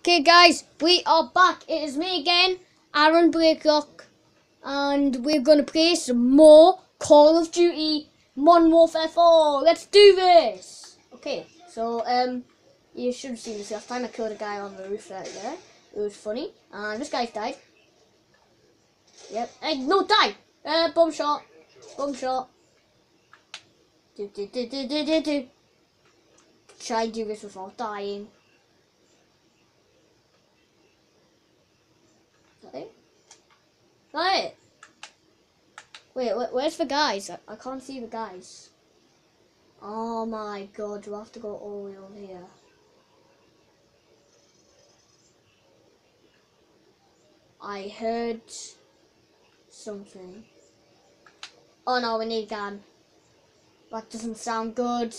Okay, guys, we are back. It is me again, Aaron Blakelock, and we're to play some more Call of Duty Modern Warfare 4. Let's do this! Okay, so, um, you should have seen this last time. I killed a guy on the roof right there. It was funny. And this guy's died. Yep. Hey, no, die! Uh, bomb shot. Bomb shot. Do, do, do, do, do, do. Try and do this without dying. Is that it? Is that it? Wait, wh- where's the guys? I, I can't see the guys. Oh my god, I have to go all the way over here? I heard something. Oh no, we need gun. That doesn't sound good.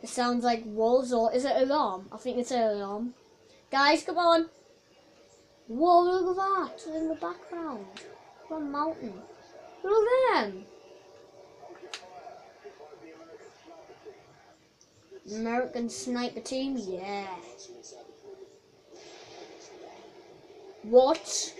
It sounds like wolves or is it alarm? I think it's an alarm. Guys, come on. Whoa, look at that in the background. A mountain. At them. American sniper team, yeah. What?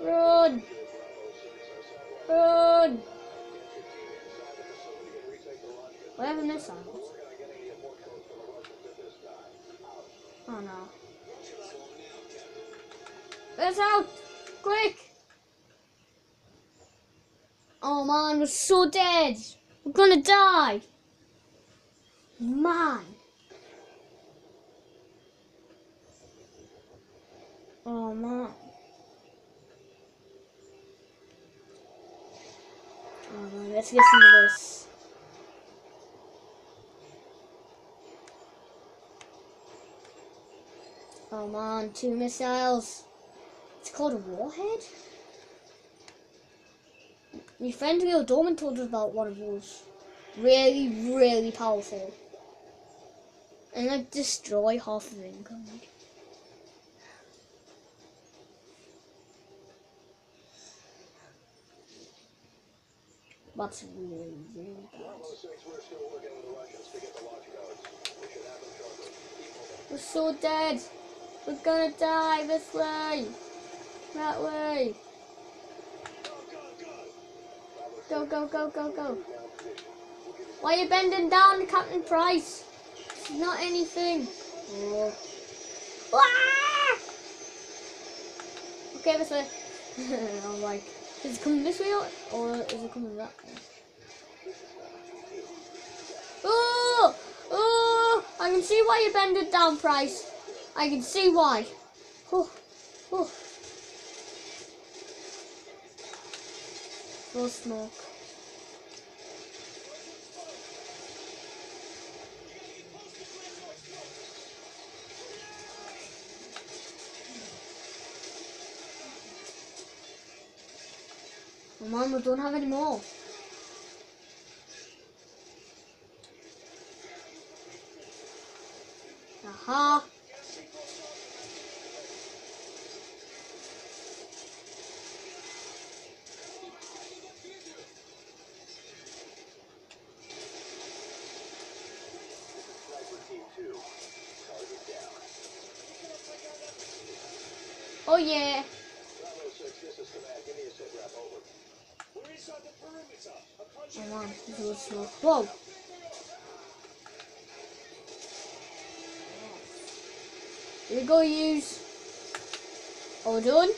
Run! Run! Where are the missiles? Oh no. Let's out! Quick! Oh man, we're so dead! We're gonna die! Man! Oh man. Man, let's listen to this. Oh man, two missiles. It's called a warhead? My friend Leo Dorman told us about one of those. Really, really powerful. And like destroy half of England. That's really, really. We're so dead. We're gonna die this way. That way. Go, go, go, go, go. Why are you bending down, Captain Price? It's not anything. Ah! Okay, this way. I'm like, is it coming this way or, is it coming that way? Oh! Oh! I can see why you bend it down, Price. I can see why. Oh, oh. Full smoke. We don't have any more. Aha. Oh yeah. Slow. Whoa. Here we go, use. Hold on.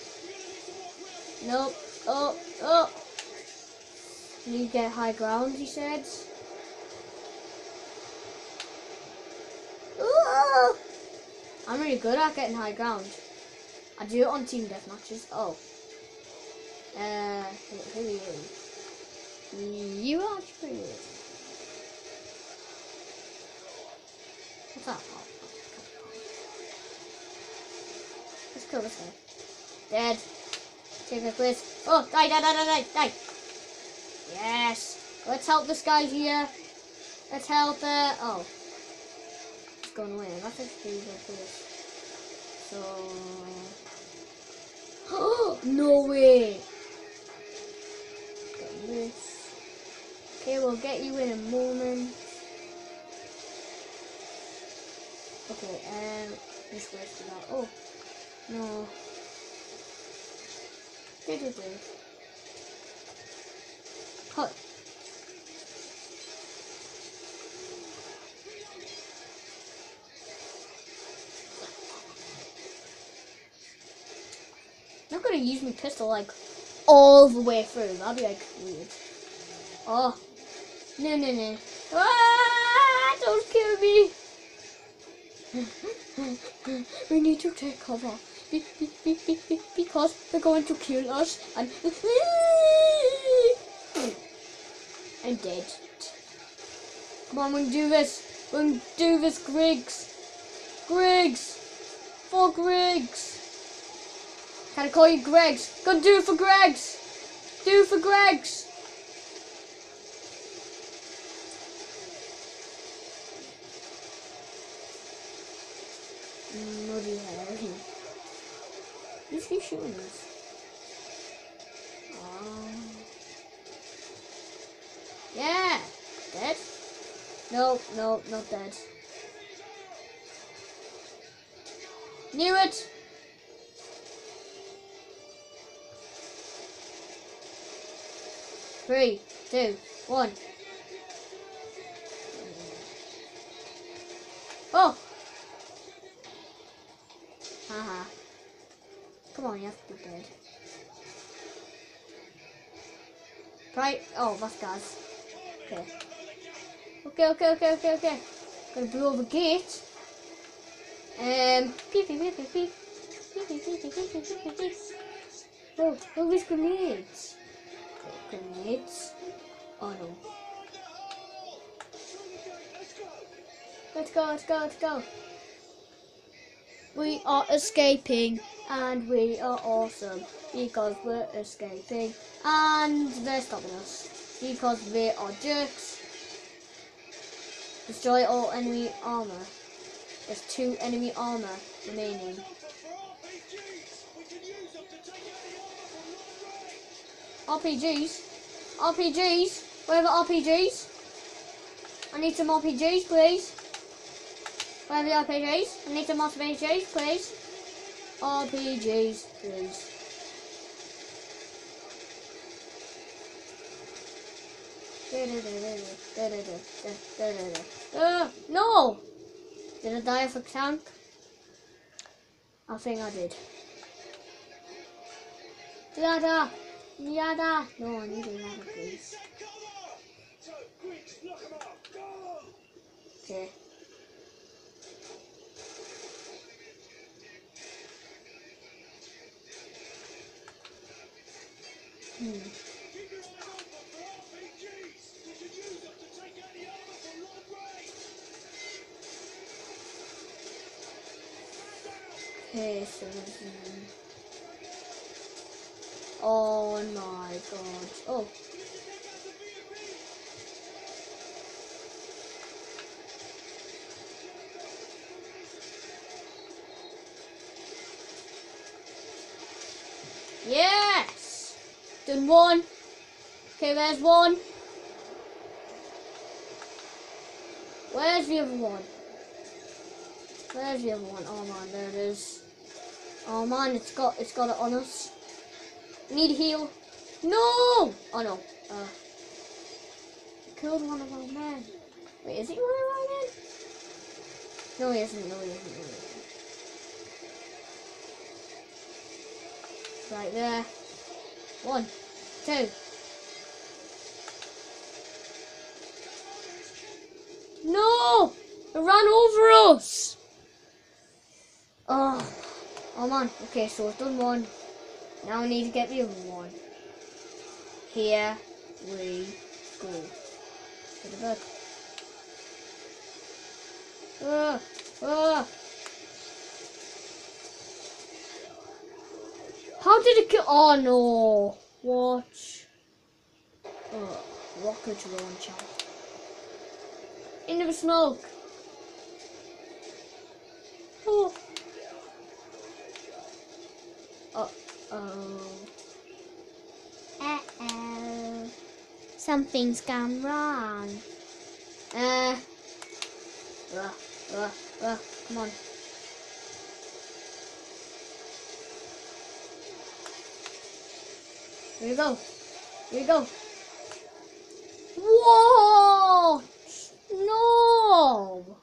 Nope. Oh, oh. You get high ground, he said. Ooh. I'm really good at getting high ground. I do it on team death matches. Oh. Uh, who are you? You are pretty. What's? Oh, Let's kill this guy. Dead. Take a quiz. Oh, die, die, die, die, die, die. Yes. Let's help this guy here. Let's help uh oh. It's going away. That's this. So no way. Get this. Okay, we'll get you in a moment. Okay, um, just wasted that. Oh, no. Do do. Cut. not gonna use my pistol like all the way through. That'd be like weird. Oh, no, no, no! Ah, don't kill me! we need to take cover be, be, be, be, be, because they're going to kill us and I'm dead. Come on, we can do this. We can do this, Griggs. Griggs! For Griggs! Can I call you Greg's? Go do it for Greg's! Do it for Greg's! Muddy Harry. Who's he shooting us? Um, oh. Yeah! Dead? No, no, not dead. Knew it! Three, two, one. Oh, that's gas. Okay. Okay, okay, okay, okay, okay. Gonna blow the gate. Um. Beep, beep, beep, beep, beep. Beep, beep, beep, beep, beep, beep, beep, beep. Oh, oh, these grenades. Grenades. Oh no. Let's go, let's go, let's go. We are escaping and we are awesome because we're escaping and they're stopping us because they are jerks. Destroy all enemy armor. There's two enemy armor remaining. RPGs? RPGs? Where are the RPGs? I need some RPGs, please. Where are the RPGs? I need some RPGs, please. RPGs, please. Uh, no! Did I die of a tank? I think I did. Yada! Yada! No, I need a ladder, please. Okay. Hmm. Hmm. Oh my god. Oh. Yes! Done one. Okay, there's one. Where's the other one? Where's the other one? Oh man, there it is. Oh man, it's got it's got it on us. Need heal. No! Oh no. Uh, killed one of our men. Wait, is he one of our men? No, he isn't. No, he isn't. No, he isn't. Right there. One, two. No! It ran over us! Oh, oh man. Okay, so it's done one. Now I need to get the other one. Here we go. To the book. Ah, ah. How did it kill? Oh no! Watch. Oh, rocket launcher. Into the smoke. Oh. Oh. oh. Uh oh. Something's gone wrong. Uh. Uh, uh, uh, come on. Here we go. Here we go. Whoa! No!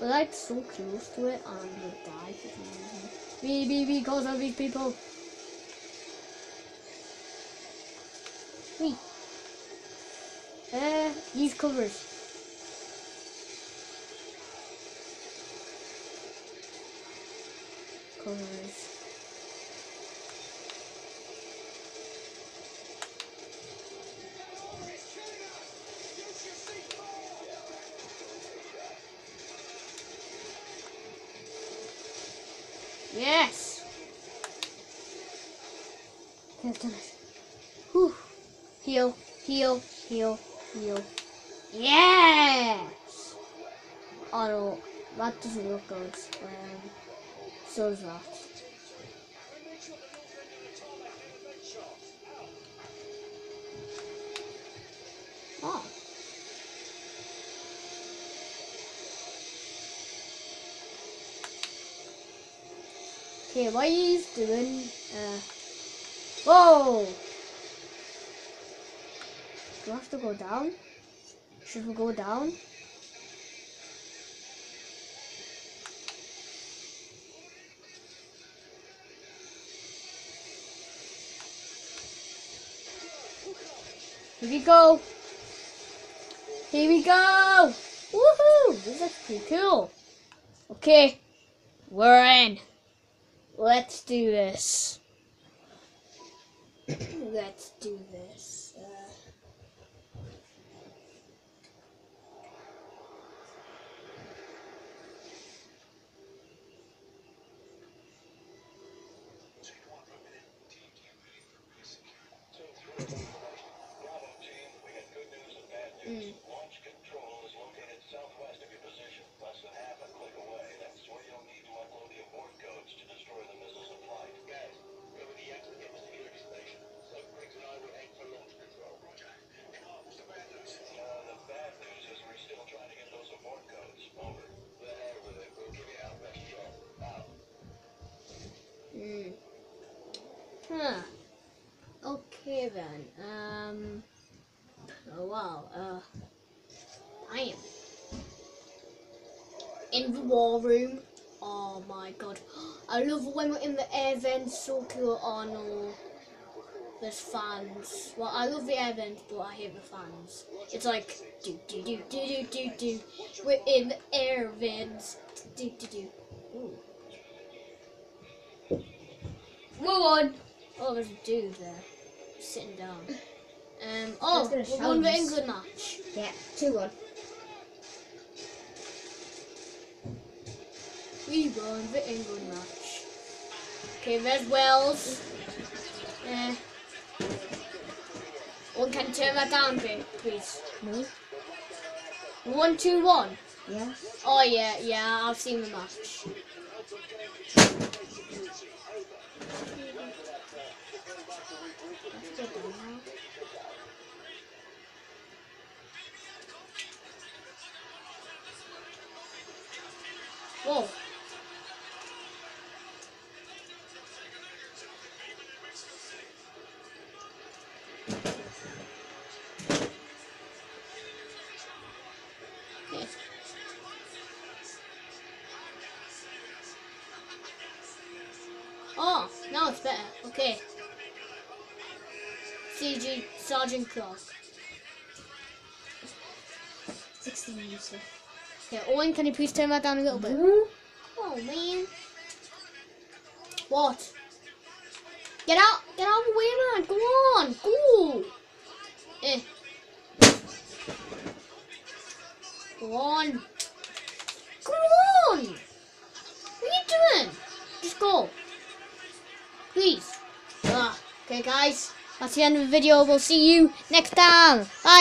We're like so close to it and we'll die for some reason. Be, be, because of these people. Wait. Uh, use covers. Covers. Done. Whew. Heal, heal, heal, heal. Yes. No, that doesn't look good. Um, so does that. Oh. Okay, what he's doing, uh, whoa! Do I have to go down? Should we go down? Here we go! Here we go! Woohoo! This is pretty cool. Okay, we're in. Let's do this. Let's do this. Then. Um. Oh wow. Uh. I am In the war room. Oh my god. I love when we're in the air vents. So cool. Oh no. There's fans. Well, I love the air vents, but I hate the fans. It's like do do do do do do do. We're in the air vents. Do do do. Ooh. Move on. Oh, there's a dude there, sitting down. Um. Oh, we're going to the. England match. Yeah, 2 1. We won the England match. Okay, there's Wells. Uh, one can turn that down, bit, please. Me? One, two, one. Yeah. Oh yeah, yeah, I've seen the match. Whoa. Oh, now it's better. Okay. CG Sergeant Cross. 16 minutes left. Yeah, Owen, can you please turn that down a little bit? Mhm. Oh man. What? Get out! Get out of the way, man! Go on! Go! Eh. Go on! Come on! What are you doing? Just go. Please. Ah, okay, guys. That's the end of the video. We'll see you next time. Bye.